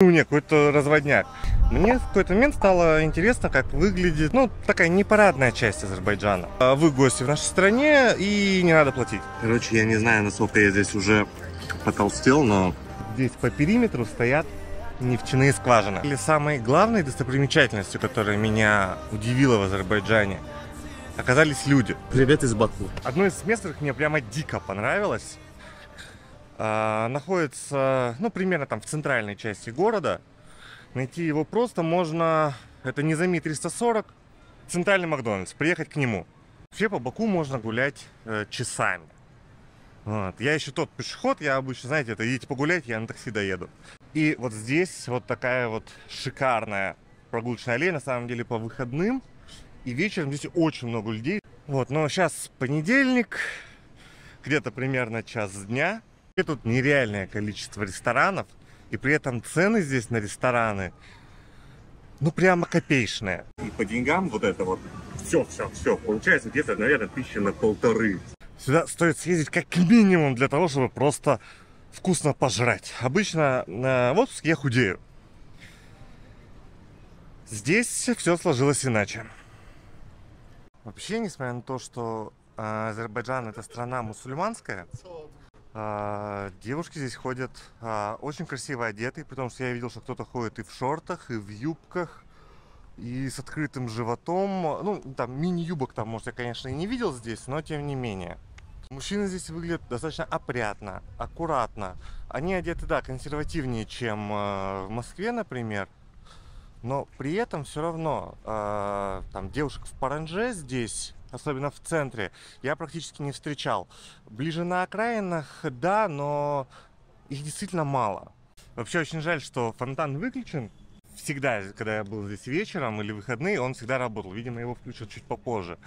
мне какой-то разводняк. Мне в какой-то момент стало интересно, как выглядит, ну, такая непарадная часть Азербайджана. А Вы гости в нашей стране, и не надо платить. Короче, я не знаю, насколько я здесь уже потолстел, но... Здесь по периметру стоят нефтяные скважины. Или самой главной достопримечательностью, которая меня удивила в Азербайджане, оказались люди. Привет из Баку. Одно из мест, которых мне прямо дико понравилось, находится, ну, примерно там в центральной части города. Найти его просто можно, это Низами 340, центральный Макдональдс, приехать к нему. Вообще по Баку можно гулять э, часами. Вот. Я еще тот пешеход, я обычно, знаете, это идите погулять, я на такси доеду. И вот здесь вот такая вот шикарная прогулочная аллея, на самом деле, по выходным. И вечером здесь очень много людей. Вот, но сейчас понедельник, где-то примерно час дня. И тут нереальное количество ресторанов. И при этом цены здесь на рестораны, ну, прямо копеечные. И по деньгам вот это вот, все, все, все, получается где-то, наверное, тысячи на полторы. Сюда стоит съездить как минимум для того, чтобы просто вкусно пожрать. Обычно э, в отпуске я худею. Здесь все сложилось иначе. Вообще, несмотря на то, что э, Азербайджан это страна мусульманская, э, девушки здесь ходят э, очень красиво одеты, потому что я видел, что кто-то ходит и в шортах, и в юбках, и с открытым животом. Ну, там мини-юбок там, может, я, конечно, и не видел здесь, но тем не менее. Мужчины здесь выглядят достаточно опрятно, аккуратно. Они одеты, да, консервативнее, чем э, в Москве, например. Но при этом все равно э, там девушек в паранже здесь, особенно в центре, я практически не встречал. Ближе на окраинах, да, но их действительно мало. Вообще очень жаль, что фонтан выключен. Всегда, когда я был здесь вечером или выходные, он всегда работал. Видимо, его включат чуть попозже.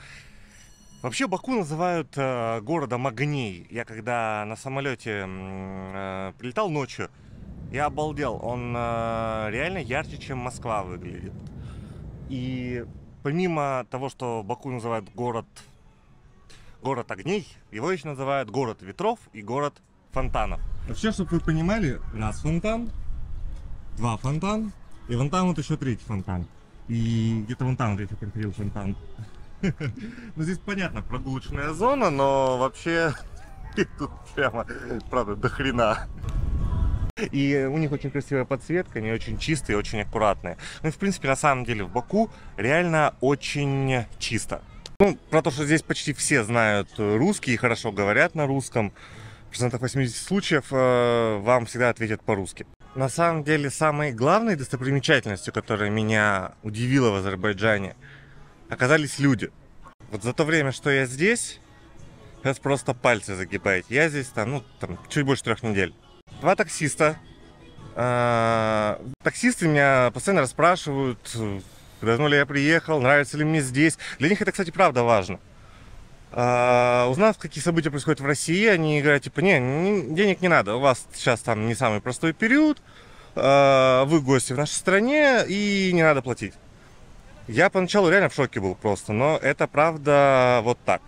Вообще Баку называют э, городом огней. Я когда на самолете э, прилетал ночью, я обалдел. Он э, реально ярче, чем Москва выглядит. И помимо того, что Баку называют город город огней, его еще называют город ветров и город фонтанов. Вообще, чтобы вы понимали, раз фонтан, два фонтан, и вон там вот еще третий фонтан. И где-то вон там вот я проходил фонтан. Ну, здесь, понятно, прогулочная зона, но вообще тут прямо, правда, до хрена. И у них очень красивая подсветка, они очень чистые, очень аккуратные. Ну и, в принципе, на самом деле, в Баку реально очень чисто. Ну, про то, что здесь почти все знают русский и хорошо говорят на русском, в процентах 80 случаев э, вам всегда ответят по-русски. На самом деле, самой главной достопримечательностью, которая меня удивила в Азербайджане – оказались люди. Вот за то время, что я здесь, сейчас просто пальцы загибаете. Я здесь там, ну, там, чуть больше трех недель. Два таксиста. А, таксисты меня постоянно расспрашивают, давно ли я приехал, нравится ли мне здесь. Для них это, кстати, правда важно. А, узнав, какие события происходят в России, они говорят, типа, не, не, денег не надо, у вас сейчас там не самый простой период, а, вы гости в нашей стране, и не надо платить. Я поначалу реально в шоке был просто, но это правда вот так.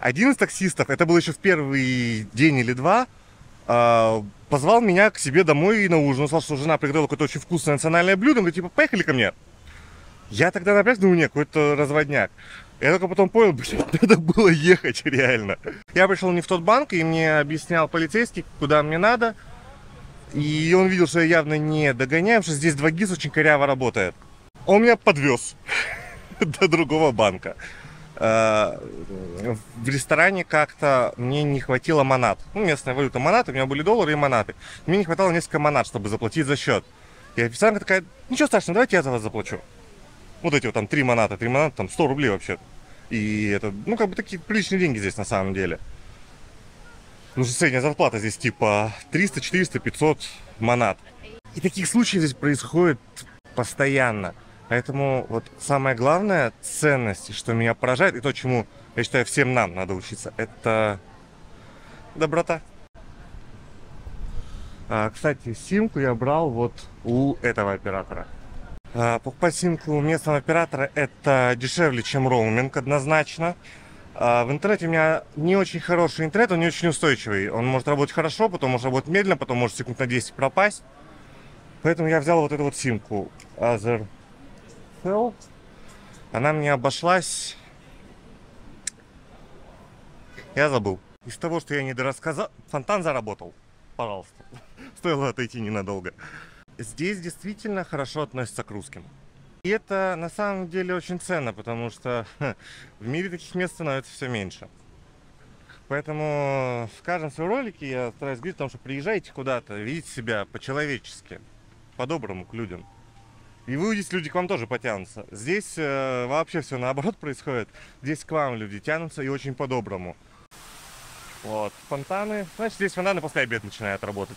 Один из таксистов, это был еще в первый день или два, позвал меня к себе домой на ужин. Он сказал, что жена приготовила какое-то очень вкусное национальное блюдо. Он говорит, типа, поехали ко мне. Я тогда напрягся, думаю, нет, какой-то разводняк. Я только потом понял, блин, надо было ехать реально. Я пришел не в тот банк, и мне объяснял полицейский, куда мне надо. И он видел, что я явно не догоняю, что здесь 2 ГИС очень коряво работает. Он меня подвез до другого банка. Э, в ресторане как-то мне не хватило монат. Ну, местная валюта монаты, у меня были доллары и монаты. Мне не хватало несколько монат, чтобы заплатить за счет. И официантка такая, ничего страшного, давайте я за вас заплачу. Вот эти вот там три монаты, три монаты, там 100 рублей вообще. И это, ну, как бы такие приличные деньги здесь на самом деле. Ну, средняя зарплата здесь типа 300, 400, 500 монат. И таких случаев здесь происходит постоянно. Поэтому вот самая главная ценность, что меня поражает, и то, чему, я считаю, всем нам надо учиться, это доброта. А, кстати, симку я брал вот у этого оператора. А, покупать симку у местного оператора это дешевле, чем роуминг, однозначно. А, в интернете у меня не очень хороший интернет, он не очень устойчивый. Он может работать хорошо, потом может работать медленно, потом может секунд на 10 пропасть. Поэтому я взял вот эту вот симку Azercell. Она мне обошлась... Я забыл. Из того, что я не дорассказал, фонтан заработал. Пожалуйста. Стоило отойти ненадолго. Здесь действительно хорошо относятся к русским. И это на самом деле очень ценно, потому что в мире таких мест становится все меньше. Поэтому в каждом своем ролике я стараюсь говорить о том, что приезжайте куда-то, видите себя по-человечески, по-доброму к людям. И вы увидите, люди к вам тоже потянутся. Здесь э, вообще все наоборот происходит. Здесь к вам люди тянутся и очень по-доброму. Вот, фонтаны. Значит, здесь фонтаны после обеда начинают работать.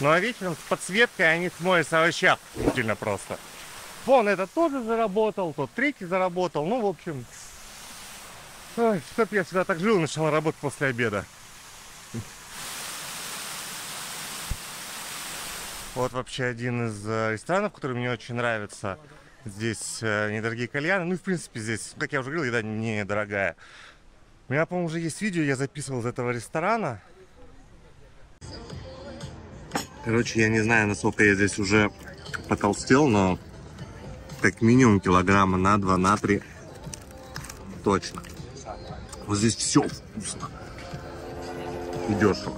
Ну а вечером с подсветкой они смотрятся вообще сильно просто. Вон этот тоже заработал, тот третий заработал. Ну, в общем, ой, чтоб я всегда так жил, начал работать после обеда. Вот вообще один из э, ресторанов, который мне очень нравится. Здесь э, недорогие кальяны. Ну и в принципе здесь, как я уже говорил, еда недорогая. У меня, по-моему, уже есть видео, я записывал из этого ресторана. Короче, я не знаю, насколько я здесь уже потолстел, но как минимум килограмма на 2, на 3 точно. Вот здесь все вкусно и дешево.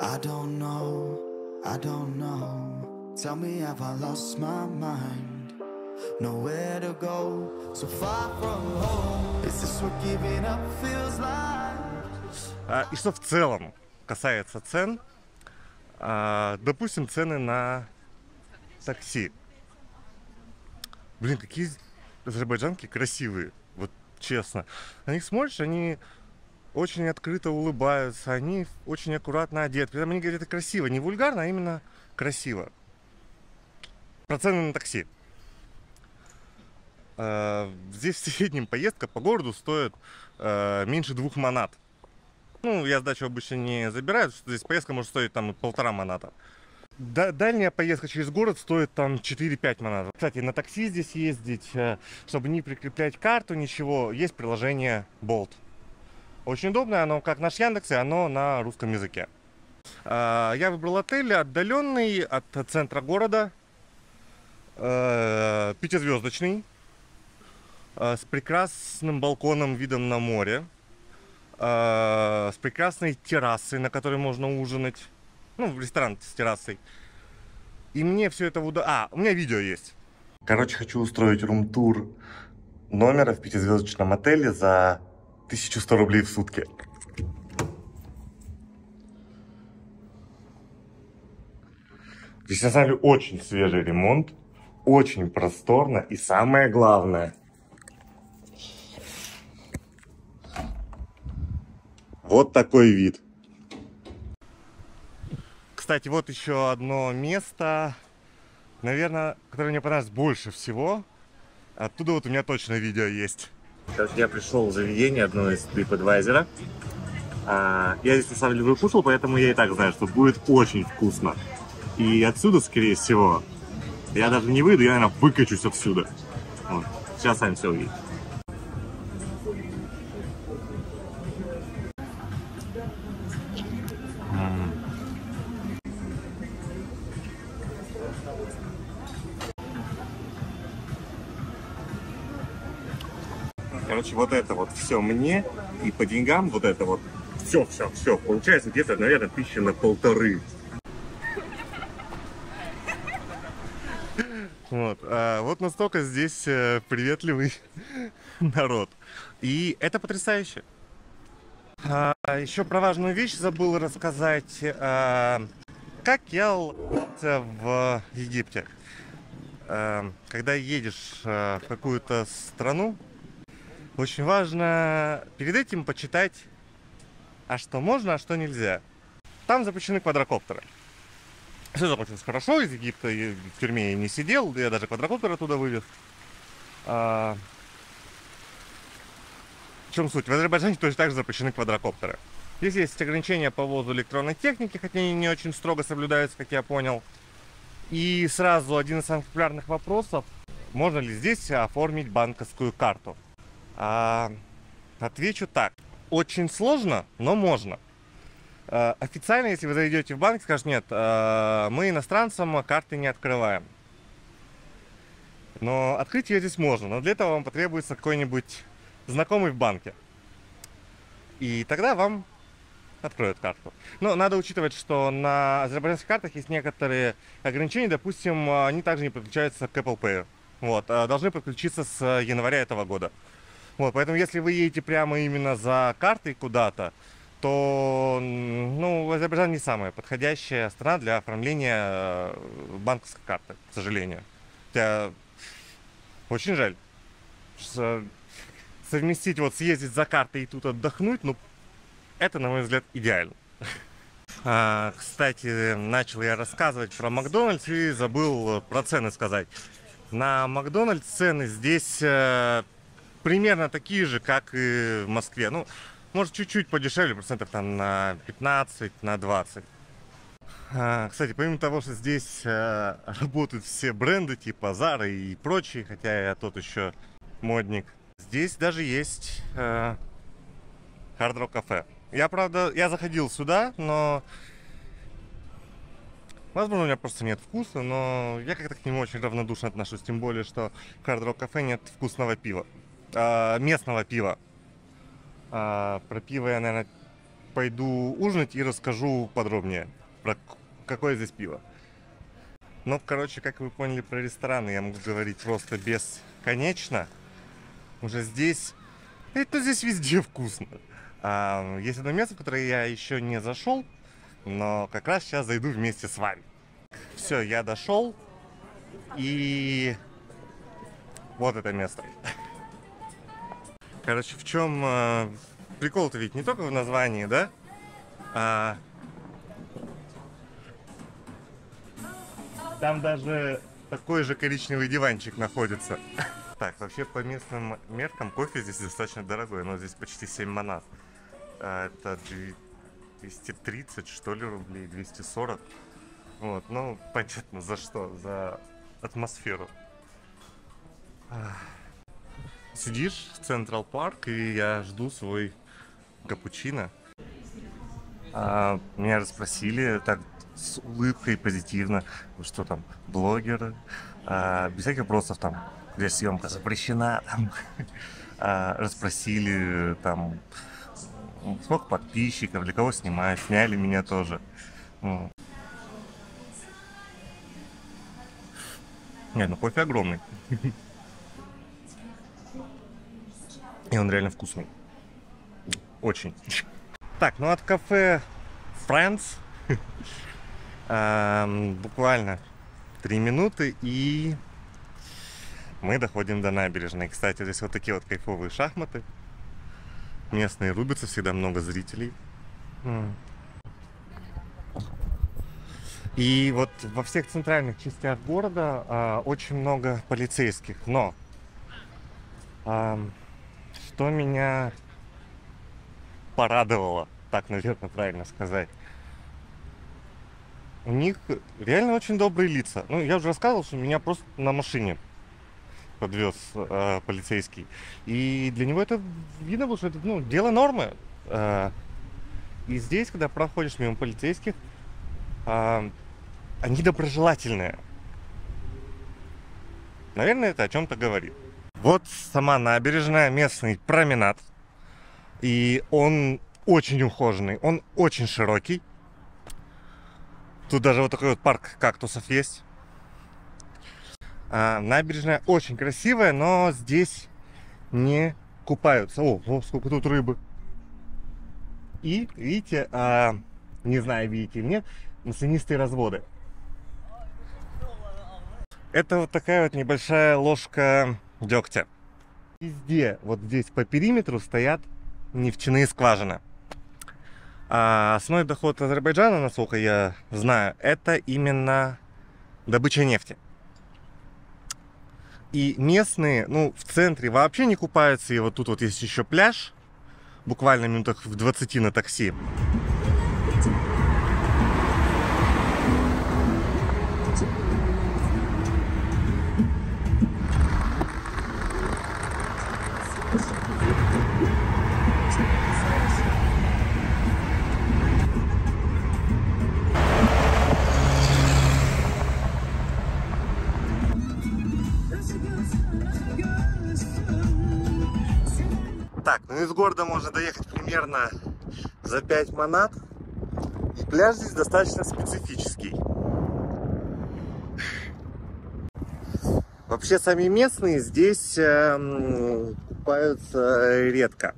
I don't know, I don't know. Tell me have I lost my mind? Nowhere to go, so far from home. Is this what giving up feels like? А, и что в целом касается цен, а, допустим, цены на такси. Блин, какие азербайджанки красивые, вот честно. На них смотришь, они очень открыто улыбаются, они очень аккуратно одеты. Притом они говорят, это красиво, не вульгарно, а именно красиво. Про цены на такси. А, здесь в среднем поездка по городу стоит а, меньше двух манат. Ну, я сдачу обычно не забираю, здесь поездка может стоить там полтора маната. Дальняя поездка через город стоит там 4-5 манатов. Кстати, на такси здесь ездить, э, чтобы не прикреплять карту, ничего, есть приложение Bolt. Очень удобное, оно как наш Яндекс, и оно на русском языке. А, я выбрал отель отдаленный от центра города, э, пятизвездочный, э, с прекрасным балконом, видом на море, с прекрасной террасой, на которой можно ужинать ну, в ресторан с террасой. И мне все это... Уда... А, у меня видео есть. Короче, хочу устроить рум-тур номера в пятизвездочном отеле за 1100 рублей в сутки. Здесь, на самом деле, очень свежий ремонт, очень просторно и самое главное, вот такой вид. Кстати, вот еще одно место, наверное, которое мне понравилось больше всего. Оттуда вот у меня точно видео есть. Короче, я пришел в заведение одно из TripAdvisor. А, я здесь на самом деле выпушил, поэтому я и так знаю, что будет очень вкусно. И отсюда, скорее всего, я даже не выйду, я, наверное, выкачусь отсюда. Вот. Сейчас сами все увидите. Короче, вот это вот все мне, и по деньгам вот это вот, все, все, все, получается где-то, наверное, тысячи на полторы. Вот, а вот настолько здесь э, приветливый народ. И это потрясающе. А, еще про важную вещь забыл рассказать. А, как я в Египте. А, когда едешь а, в какую-то страну, очень важно перед этим почитать, а что можно, а что нельзя. Там запрещены квадрокоптеры. Все закончилось хорошо, из Египта в тюрьме я не сидел, я даже квадрокоптер оттуда вывез. А... В чем суть? В Азербайджане точно так же запрещены квадрокоптеры. Здесь есть ограничения по ввозу электронной техники, хотя они не очень строго соблюдаются, как я понял. И сразу один из самых популярных вопросов, можно ли здесь оформить банковскую карту. А, отвечу так. Очень сложно, но можно. Э, официально, если вы зайдете в банк, скажут, нет, э, мы иностранцам карты не открываем. Но открыть ее здесь можно, но для этого вам потребуется какой-нибудь знакомый в банке. И тогда вам откроют карту. Но надо учитывать, что на азербайджанских картах есть некоторые ограничения. Допустим, они также не подключаются к Apple Pay. Вот, а должны подключиться с января этого года. Вот, поэтому если вы едете прямо именно за картой куда-то, то ну, Азербайджан не самая подходящая страна для оформления э, банковской карты, к сожалению. Хотя очень жаль. Совместить, вот съездить за картой и тут отдохнуть, ну, это, на мой взгляд, идеально. А, кстати, начал я рассказывать про Макдональдс и забыл про цены сказать. На Макдональдс цены здесь э, примерно такие же, как и в Москве. Ну, может, чуть-чуть подешевле, процентов там на 15, на 20. А, кстати, помимо того, что здесь а, работают все бренды типа Zara и прочие, хотя я тот еще модник, здесь даже есть а, Hard Rock кафе. Я, правда, я заходил сюда, но... Возможно, у меня просто нет вкуса, но я как-то к нему очень равнодушно отношусь, тем более, что в Hard Rock кафе нет вкусного пива, местного пива. А, про пиво я, наверное, пойду ужинать и расскажу подробнее про какое здесь пиво. Ну, короче, как вы поняли про рестораны, я могу говорить просто бесконечно. Уже здесь... Это здесь везде вкусно. А, есть одно место, в которое я еще не зашел, но как раз сейчас зайду вместе с вами. Все, я дошел, и вот это место. Короче, в чем э, прикол-то ведь не только в названии, да? А... Там даже такой же коричневый диванчик находится. Так, вообще по местным меркам кофе здесь достаточно дорогой, но здесь почти 7 манат. А, это 230 что ли рублей, 240. Вот, ну понятно за что, за атмосферу сидишь в Централ Парк, и я жду свой капучино. А, меня расспросили так с улыбкой, позитивно, что там, блогеры, а, без всяких вопросов там, где съемка запрещена, там, а, расспросили там, сколько подписчиков, для кого снимают, сняли меня тоже. Ну. Нет, ну кофе огромный. И он реально вкусный. Очень. Так, ну от кафе Friends эм, буквально три минуты и мы доходим до набережной. Кстати, здесь вот такие вот кайфовые шахматы. Местные рубятся, всегда много зрителей. И вот во всех центральных частях города э, очень много полицейских, но э, что меня порадовало, так, наверное, правильно сказать. У них реально очень добрые лица. Ну, я уже рассказывал, что меня просто на машине подвез э, полицейский. И для него это видно было, что это ну, дело нормы. Э, и здесь, когда проходишь мимо полицейских, э, они доброжелательные. Наверное, это о чем-то говорит. Вот сама набережная, местный променад. И он очень ухоженный, он очень широкий. Тут даже вот такой вот парк кактусов есть. А, набережная очень красивая, но здесь не купаются. О, о сколько тут рыбы. И, видите, а, не знаю, видите или нет, маслянистые разводы. Это вот такая вот небольшая ложка дегтя. Везде, вот здесь по периметру стоят нефтяные скважины. А основной доход Азербайджана, насколько я знаю, это именно добыча нефти. И местные, ну, в центре вообще не купаются, и вот тут вот есть еще пляж, буквально минутах в 20 на такси. Из города можно доехать примерно за 5 манат. И пляж здесь достаточно специфический. Вообще сами местные здесь э, купаются редко,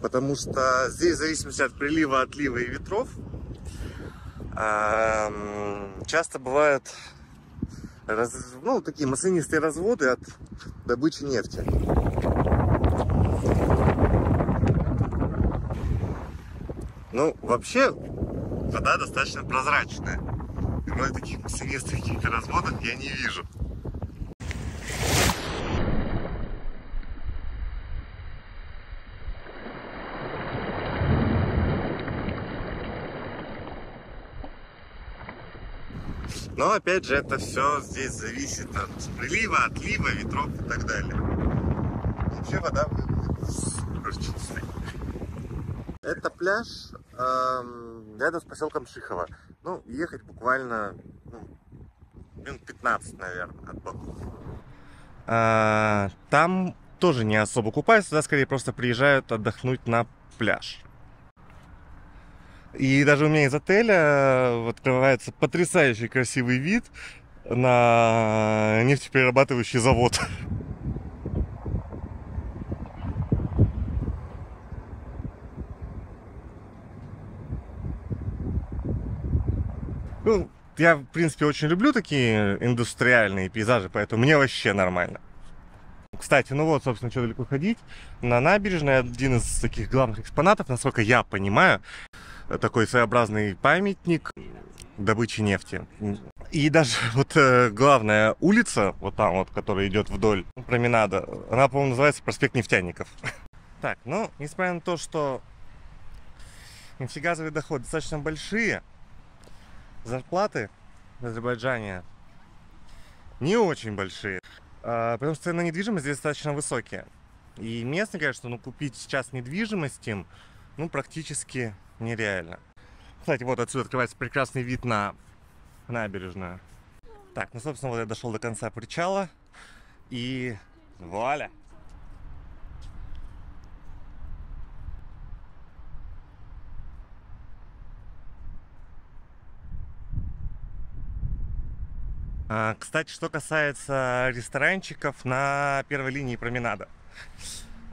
потому что здесь в зависимости от прилива, отлива и ветров э, часто бывают раз, ну, такие маслянистые разводы от добычи нефти. Ну, вообще, вода достаточно прозрачная. Но таких маслянистых каких-то разводов я не вижу. Но опять же, это все здесь зависит от прилива, отлива, ветров и так далее. Вообще вода чистая. Это пляж эм, рядом с поселком Шихово. Ну, ехать буквально ну, минут 15, наверное, от Баку. А, там тоже не особо купаются, туда скорее просто приезжают отдохнуть на пляж. И даже у меня из отеля э, открывается потрясающий красивый вид на нефтеперерабатывающий завод. Ну, я, в принципе, очень люблю такие индустриальные пейзажи, поэтому мне вообще нормально. Кстати, ну вот, собственно, что далеко ходить. На набережной один из таких главных экспонатов, насколько я понимаю, такой своеобразный памятник добычи нефти. И даже вот э, главная улица, вот там вот, которая идет вдоль променада, она, по-моему, называется проспект нефтяников. Так, ну, несмотря на то, что нефтегазовые доходы достаточно большие, зарплаты в Азербайджане не очень большие. А, потому что цены на недвижимость здесь достаточно высокие. И местные говорят, что ну, купить сейчас недвижимость им ну, практически нереально. Кстати, вот отсюда открывается прекрасный вид на набережную. Так, ну, собственно, вот я дошел до конца причала. И вуаля! Кстати, что касается ресторанчиков на первой линии променада.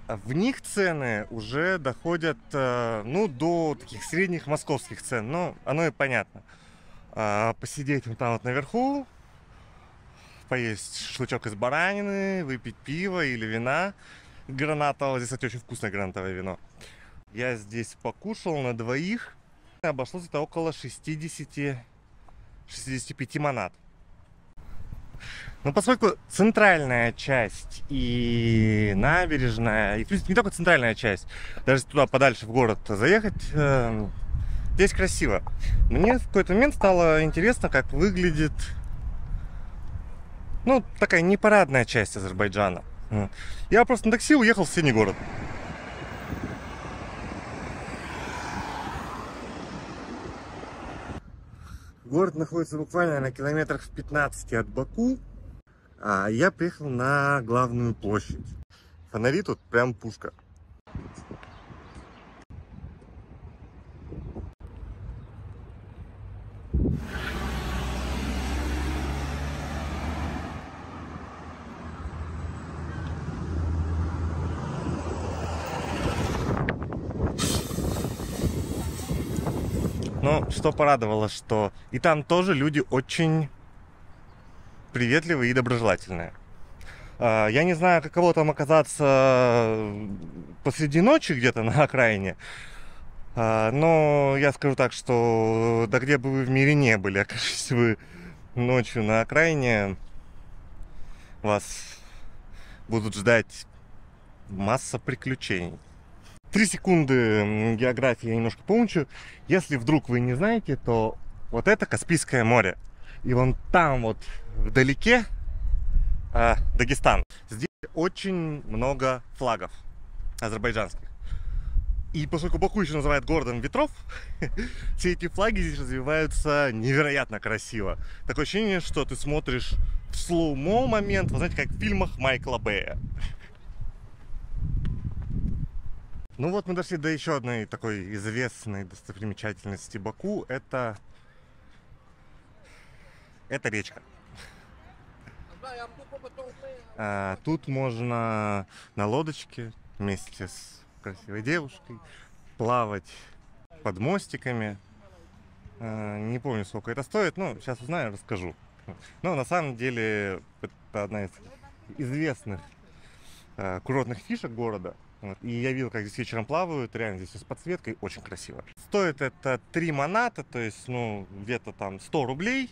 В них цены уже доходят, э, ну, до таких средних московских цен. Ну, оно и понятно. А, посидеть вот там вот наверху, поесть шашлычок из баранины, выпить пиво или вина гранатового. Здесь, кстати, очень вкусное гранатовое вино. Я здесь покушал на двоих. Обошлось это около 60-65 манат. Но поскольку центральная часть и набережная, и в принципе не только центральная часть, даже туда подальше в город заехать, э, здесь красиво. Мне в какой-то момент стало интересно, как выглядит, ну, такая непарадная часть Азербайджана. Я просто на такси уехал в соседний город. Город находится буквально на километрах в 15 от Баку. А я приехал на главную площадь. Фонари тут прям пушка. Но что порадовало, что и там тоже люди очень приветливые и доброжелательные. А, я не знаю, каково там оказаться посреди ночи где-то на окраине, а, но я скажу так, что да где бы вы в мире не были, окажись вы ночью на окраине, вас будут ждать масса приключений. Три секунды географии я немножко помучу. Если вдруг вы не знаете, то вот это Каспийское море. И вон там вот вдалеке э, Дагестан. Здесь очень много флагов азербайджанских. И поскольку Баку еще называют городом ветров, все эти флаги здесь развиваются невероятно красиво. Такое ощущение, что ты смотришь в слоумо момент, вы знаете, как в фильмах Майкла Бэя. Ну вот мы дошли до еще одной такой известной достопримечательности Баку. Это, это речка. А, тут можно на лодочке вместе с красивой девушкой плавать под мостиками. А, не помню, сколько это стоит, но сейчас узнаю, расскажу. Но на самом деле это одна из известных а, курортных фишек города. Вот. И я видел, как здесь вечером плавают, реально здесь с подсветкой, очень красиво. Стоит это 3 маната, то есть, ну, где-то там 100 рублей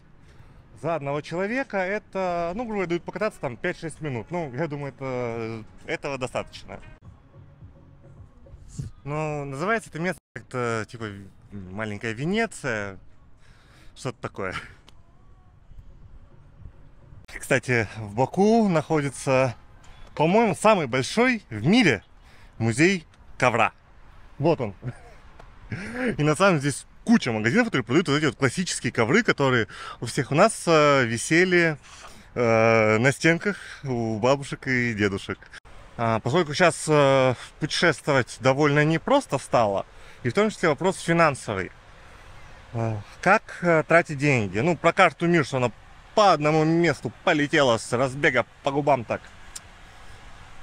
за одного человека. Это, ну, грубо говоря, дают покататься там 5-6 минут. Ну, я думаю, это, этого достаточно. Ну, называется это место как-то, типа, маленькая Венеция, что-то такое. Кстати, в Баку находится, по-моему, самый большой в мире музей ковра. Вот он. И на самом деле здесь куча магазинов, которые продают вот эти вот классические ковры, которые у всех у нас э, висели э, на стенках у бабушек и дедушек. А, поскольку сейчас э, путешествовать довольно непросто стало, и в том числе вопрос финансовый. Э, как э, тратить деньги? Ну, про карту МИР, что она по одному месту полетела с разбега по губам так.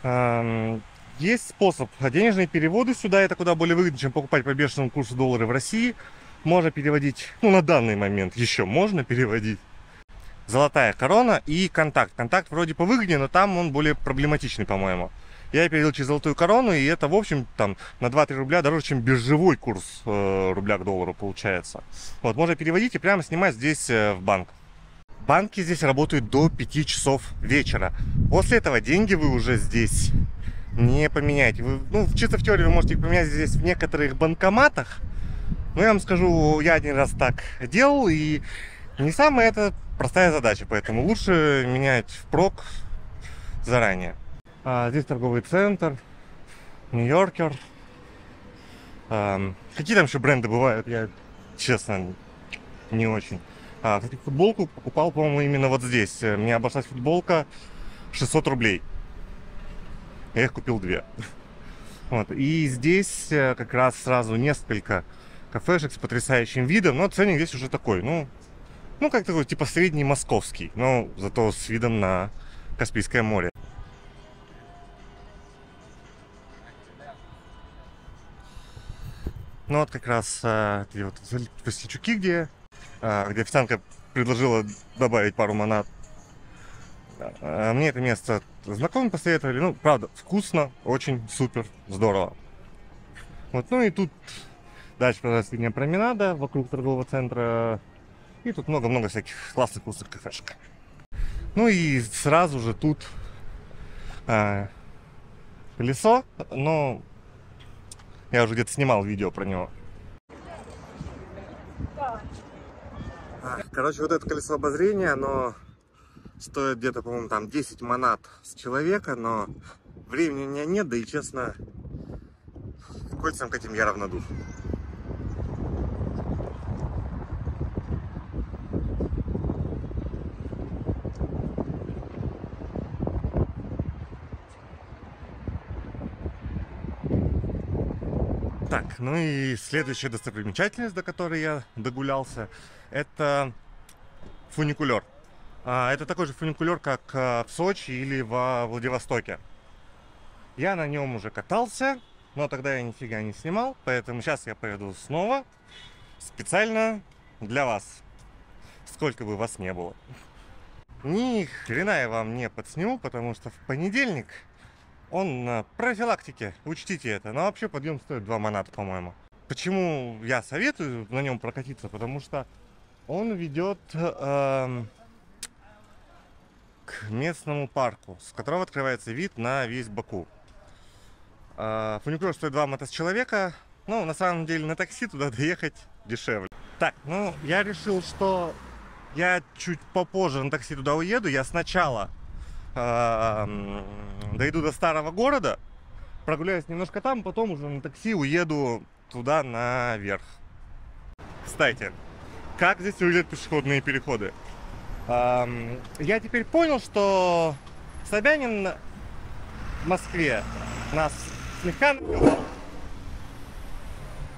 Эм, есть способ. Денежные переводы сюда это куда более выгодно, чем покупать по бешеному курсу доллара в России. Можно переводить, ну на данный момент еще можно переводить. Золотая корона и контакт. Контакт вроде повыгоднее, но там он более проблематичный, по-моему. Я перевел через золотую корону, и это, в общем, там на 2-3 рубля дороже, чем биржевой курс э, рубля к доллару получается. Вот, можно переводить и прямо снимать здесь э, в банк. Банки здесь работают до 5 часов вечера. После этого деньги вы уже здесь не поменяете. Вы, ну, чисто в теории вы можете их поменять здесь в некоторых банкоматах. Но я вам скажу, я один раз так делал, и не самая это простая задача, поэтому лучше менять в прок заранее. А, здесь торговый центр, Нью-Йоркер. А, какие там еще бренды бывают, я честно не очень. А, кстати, футболку покупал, по-моему, именно вот здесь. Мне обошлась футболка 600 рублей. Я их купил две. Вот. И здесь э, как раз сразу несколько кафешек с потрясающим видом, но ценник здесь уже такой, ну, ну как такой, типа средний московский, но зато с видом на Каспийское море. Ну вот как раз э, вот Васильчуки, где, э, где официантка предложила добавить пару монат мне это место знакомые посоветовали. Ну, правда, вкусно, очень супер, здорово. Вот, ну и тут дальше продолжается линия променада вокруг торгового центра. И тут много-много всяких классных вкусных кафешек. Ну и сразу же тут а, колесо, но я уже где-то снимал видео про него. Короче, вот это колесо обозрения, оно стоит где-то, по-моему, там 10 монат с человека, но времени у меня нет, да и честно, кольцам к этим я равнодушен. Так, ну и следующая достопримечательность, до которой я догулялся, это фуникулер. А, это такой же фуникулер, как а, в Сочи или во Владивостоке. Я на нем уже катался, но тогда я нифига не снимал, поэтому сейчас я поеду снова специально для вас. Сколько бы вас не было. Ни хрена я вам не подсниму, потому что в понедельник он на профилактике, учтите это. Но вообще подъем стоит 2 маната, по-моему. Почему я советую на нем прокатиться? Потому что он ведет э, к местному парку, с которого открывается вид на весь Баку. А, фуникулер стоит 2 моточеловека. Ну, на самом деле, на такси туда доехать дешевле. Так, ну, я решил, что я чуть попозже на такси туда уеду. Я сначала э, дойду до старого города, прогуляюсь немножко там, потом уже на такси уеду туда наверх. Кстати, как здесь выглядят пешеходные переходы? Я теперь понял, что Собянин в Москве нас слегка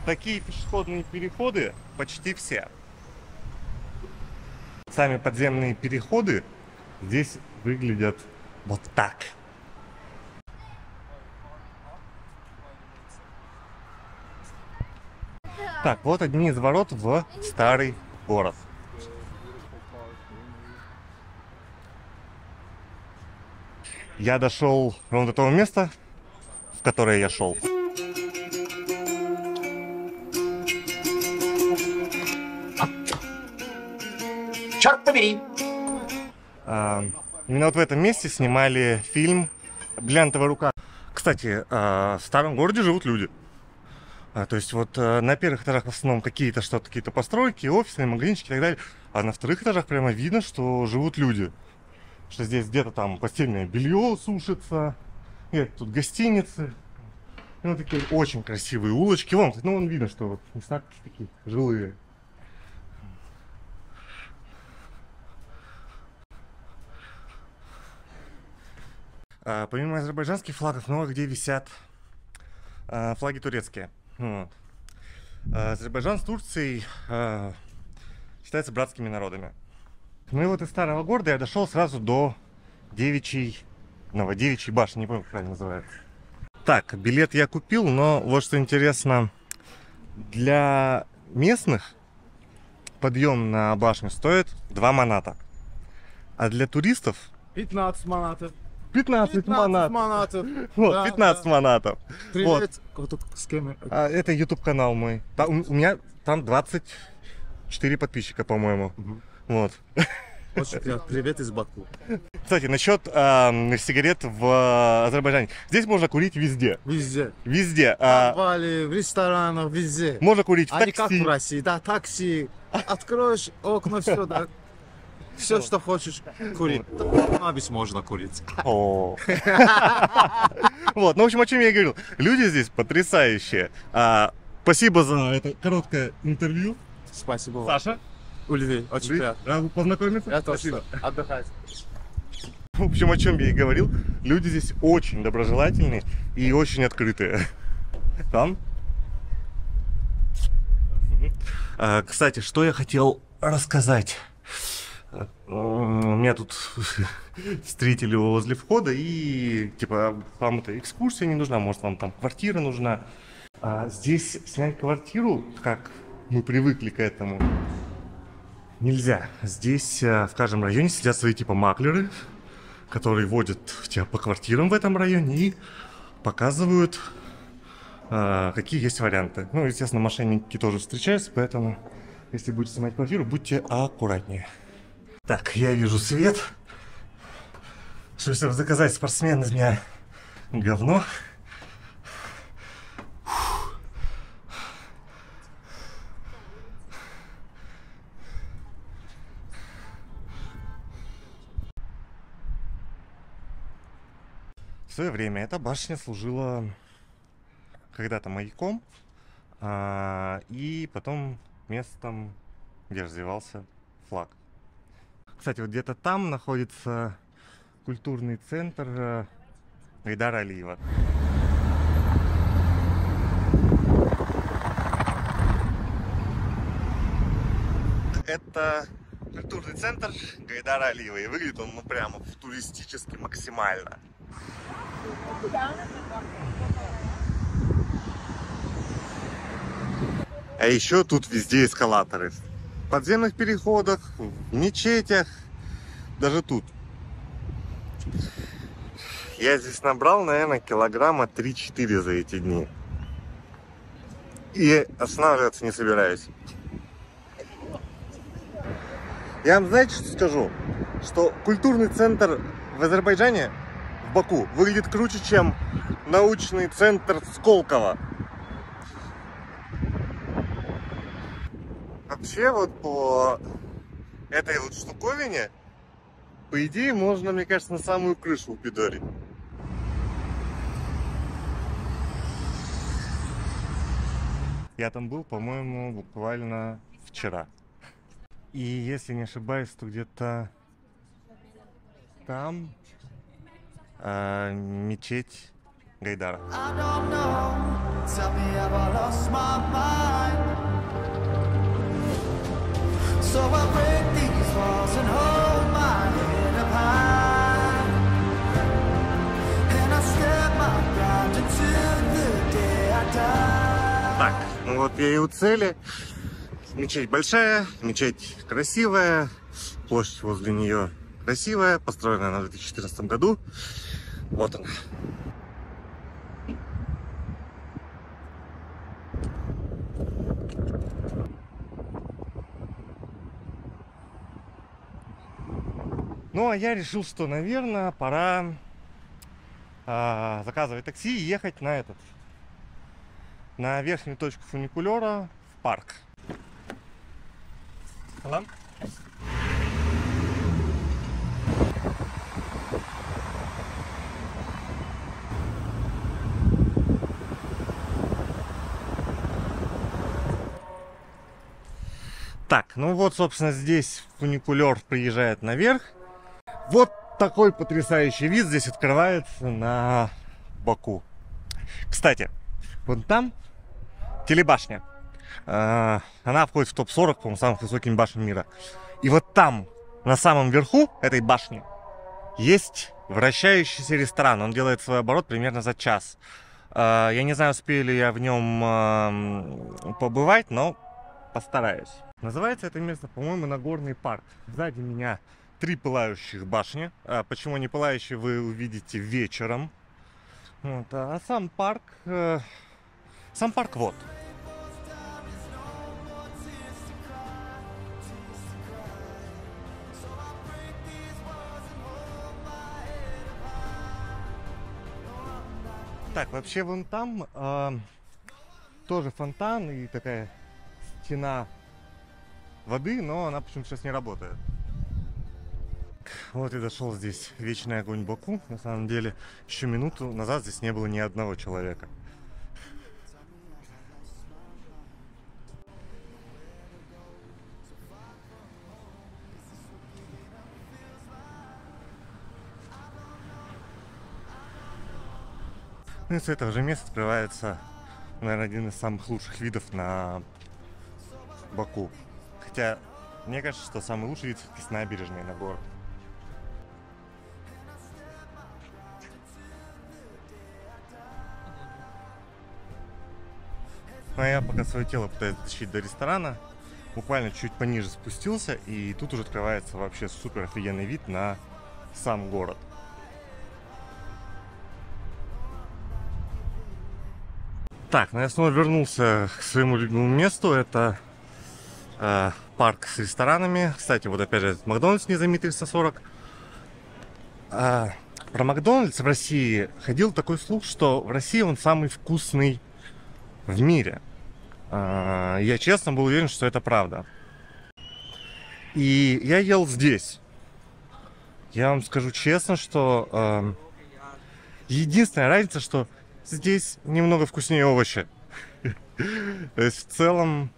такие пешеходные переходы почти все. Сами подземные переходы здесь выглядят вот так. Так, вот одни из ворот в старый город. Я дошел ровно до того места, в которое я шел. Черт побери! А, именно вот в этом месте снимали фильм «Бриллиантовая рука». Кстати, а, в старом городе живут люди. А, то есть вот а, на первых этажах в основном какие-то что-то, какие-то постройки, офисные, магазинчики и так далее. А на вторых этажах прямо видно, что живут люди. Что здесь где-то там постельное белье сушится, нет, тут гостиницы. Ну, такие очень красивые улочки. Вон, ну, вон видно, что вот места такие жилые. А, помимо азербайджанских флагов, много где висят а, флаги турецкие. Вот. А, Азербайджан с Турцией а, считаются братскими народами. Ну и вот из старого города я дошел сразу до девичьей, Новодевичьей башни, не помню, как правильно называется. Так, билет я купил, но вот что интересно, для местных подъем на башню стоит 2 маната. А для туристов 15 манатов. 15, 15 манат. манатов. Вот, Да, 15 да. манатов. Привет. Вот. С кем? А, это YouTube канал мой. Там, у меня там 24 подписчика, по-моему. Вот. Очень. Привет из Баку. Кстати, насчет ам, сигарет в а, Азербайджане. Здесь можно курить везде. Везде. Везде. В А, подвале, в ресторанах, везде. можно курить в А не как такси. в России, да, такси. Откроешь окна, все, да. Все, что хочешь, кури. На бис можно курить. О. Вот, ну, в общем, о чем я и говорил. Люди здесь потрясающие. А, Спасибо за это короткое интервью. Спасибо вам. Саша, Ульви, очень приятно. рад познакомиться. Я тоже. Спасибо. Отдыхайте. В общем, о чем я и говорил, люди здесь очень доброжелательные и очень открытые. Там? А, Кстати, что я хотел рассказать. Меня тут встретили возле входа и типа вам эта экскурсия не нужна, может вам там квартира нужна. А здесь снять квартиру, как мы привыкли к этому, нельзя. Здесь а, в каждом районе сидят свои типа маклеры, которые водят тебя по квартирам в этом районе и показывают, а, какие есть варианты. Ну, естественно, мошенники тоже встречаются, поэтому, если будете снимать квартиру, будьте аккуратнее. Так, я вижу свет. Что если заказать спортсмен из меня говно. Свое время эта башня служила когда-то маяком, а, и потом местом, где развивался флаг. Кстати, вот где-то там находится культурный центр э, Гайдара Алиева. Это культурный центр Гайдара Алиева, и выглядит он ну прямо туристически максимально. А еще тут везде эскалаторы. В подземных переходах, в мечетях, даже тут. Я здесь набрал, наверное, килограмма 3-4 за эти дни. И останавливаться не собираюсь. Я вам, знаете, что скажу? Что культурный центр в Азербайджане, в Баку, выглядит круче, чем научный центр Сколково. Вообще вот по этой вот штуковине, по идее, можно, мне кажется, на самую крышу упидорить. Я там был, по-моему, буквально вчера. И если не ошибаюсь, то где-то там а, мечеть Гайдара. I don't know. Tell me have I lost my mind? So I break these walls and hold my head up high. And I step my ground until the day I die. Так, ну вот я и у цели. Мечеть большая, мечеть красивая, площадь возле нее красивая, построена она в 2014 году. Вот она. Ну, а я решил, что, наверное, пора а, заказывать такси и ехать на этот, на верхнюю точку фуникулера в парк. Hello? Так, ну вот, собственно, здесь фуникулер приезжает наверх. Вот такой потрясающий вид здесь открывается на Баку. Кстати, вон там телебашня. А, Она входит в топ-40, по-моему, самых высоких башен мира. И вот там, на самом верху этой башни, есть вращающийся ресторан. Он делает свой оборот примерно за час. А, Я не знаю, успею ли я в нем побывать, но постараюсь. Называется это место, по-моему, Нагорный парк. Сзади меня три пылающих башни. А почему они пылающие, вы увидите вечером. Вот, а сам парк... э, Сам парк вот. Так, вообще вон там а, тоже фонтан и такая стена воды, но она почему-то сейчас не работает. Вот и дошел здесь вечный огонь Баку. На самом деле, еще минуту назад здесь не было ни одного человека. Ну и с этого же места открывается, наверное, один из самых лучших видов на Баку. Хотя, мне кажется, что самый лучший вид с набережной на город. Ну, а я пока свое тело пытаюсь дотащить до ресторана, буквально чуть пониже спустился, и тут уже открывается вообще супер офигенный вид на сам город. Так, ну я снова вернулся к своему любимому месту. Это э, парк с ресторанами. Кстати, вот опять же Макдональдс незаметный 340. А, про Макдональдс в России ходил такой слух, что в России он самый вкусный в мире. А, я честно был уверен, что это правда. И я ел здесь. Я вам скажу честно, что эм, единственная разница, что здесь немного вкуснее овощи. То есть в целом,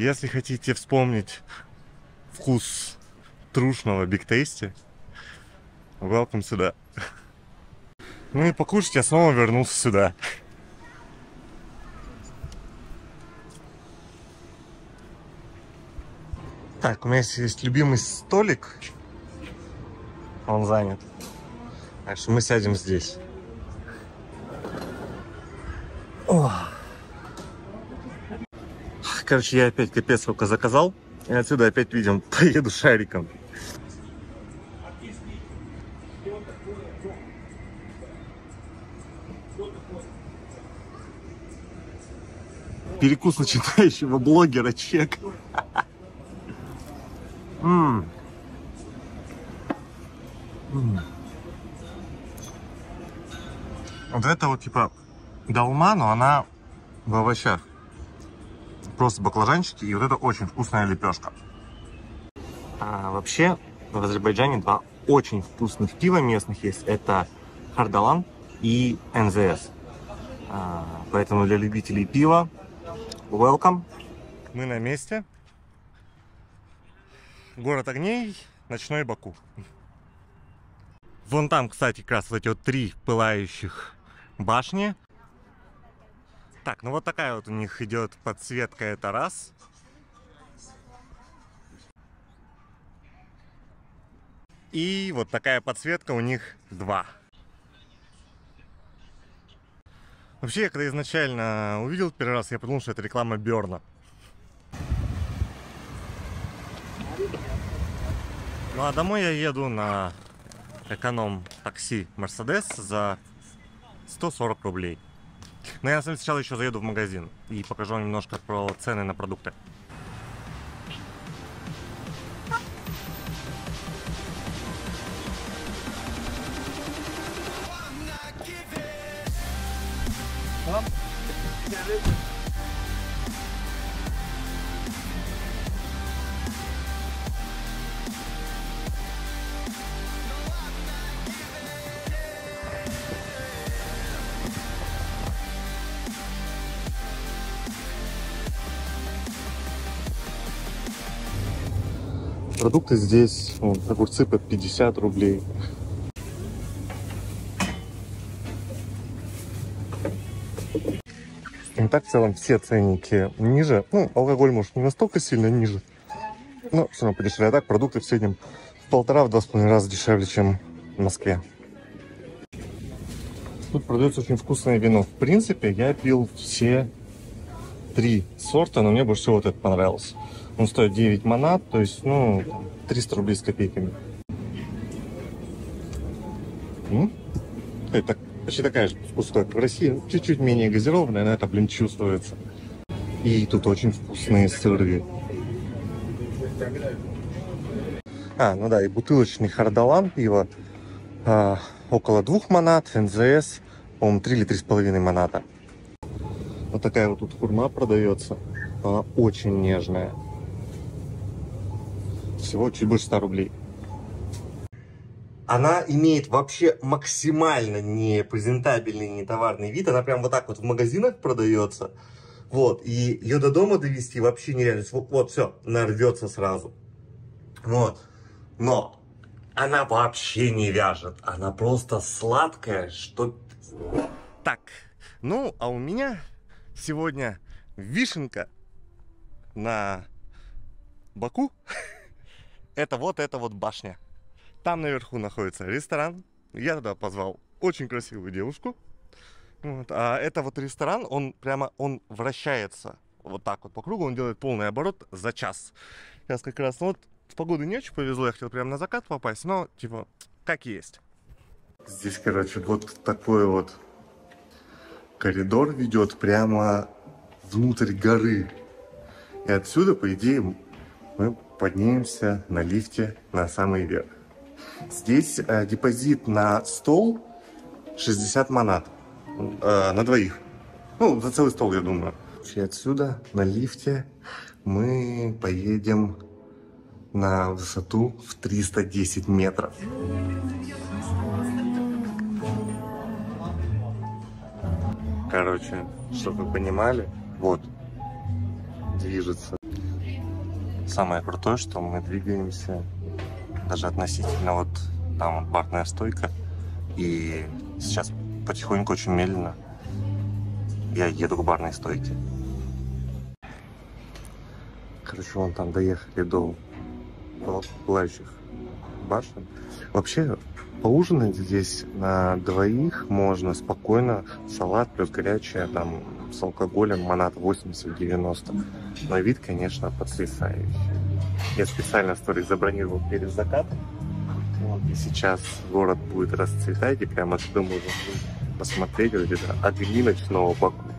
если хотите вспомнить вкус трушного Биг Тейсти, welcome сюда. Ну и покушать я снова вернулся сюда. Так, у меня есть- любимый столик. Он занят. Так что мы сядем здесь. О. Короче, я опять капец сколько заказал. И отсюда опять, видим, поеду шариком. Перекус начинающего блогера чек. Вот это вот типа долма, но она в овощах. Просто баклажанчики, и вот это очень вкусная лепешка. А, вообще, в Азербайджане два очень вкусных пива местных есть. Это Хардалан и НЗС. А, поэтому для любителей пива welcome. Мы на месте. Город огней, ночной Баку. Вон там, кстати, как раз вот эти вот три пылающих башни. Так, ну вот такая вот у них идет подсветка, это раз. И вот такая подсветка у них два. Вообще, я когда изначально увидел первый раз, я подумал, что это реклама Берна. Ну а домой я еду на эконом такси Мерседес за 140 рублей. Но я на самом деле сначала еще заеду в магазин и покажу вам немножко про цены на продукты. Продукты здесь, вот, огурцы по 50 рублей. И так в целом все ценники ниже. Ну, алкоголь, может, не настолько сильно ниже, но все равно подешевле. А так продукты в среднем в полтора-два с половиной раза дешевле, чем в Москве. Тут продается очень вкусное вино. В принципе, я пил все три сорта, но мне больше всего вот этот понравился. Он стоит 9 монат, то есть, ну, 300 рублей с копейками. Это почти такая же вкус, как в России. Чуть-чуть менее газированная, но это, блин, чувствуется. И тут очень вкусные сыры. А, ну да, и бутылочный хардалан пива. А, около двух монат, НЗС, по-моему, 3 или 3,5 моната. Вот такая вот тут хурма продается. Она очень нежная. Всего чуть больше 100 рублей. Она имеет вообще максимально непрезентабельный, не товарный вид. Она прям вот так вот в магазинах продается. Вот, и ее до дома довести вообще нереально. Вот, вот все, нарвется сразу. Вот. Но она вообще не вяжет. Она просто сладкая, что... Так, ну, а у меня сегодня вишенка на боку. Это вот эта вот башня. Там наверху находится ресторан. Я туда позвал очень красивую девушку. Вот. А это вот ресторан, он прямо, он вращается вот так вот по кругу, он делает полный оборот за час. Сейчас как раз, ну вот, с погодой не очень повезло, я хотел прямо на закат попасть, но, типа, как есть. Здесь, короче, вот такой вот коридор ведет прямо внутрь горы. И отсюда, по идее, мы поднимемся на лифте на самый верх. Здесь э, депозит на стол 60 монат э, на двоих. Ну, за целый стол, я думаю. И отсюда на лифте мы поедем на высоту в 310 метров. Короче, чтобы вы понимали, вот, движется. Самое крутое, что мы двигаемся даже относительно вот там вот барная стойка. И сейчас потихоньку, очень медленно я еду к барной стойке. Короче, вон там доехали до пылающих башен. Вообще, поужинать здесь на двоих можно спокойно. Салат плюс горячая, там, с алкоголем, монат 80-90. Но вид, конечно, потрясающий. Я специально столик забронировал перед закатом. Вот, и сейчас город будет расцветать, и прямо отсюда можно посмотреть вот это огни ночного Баку.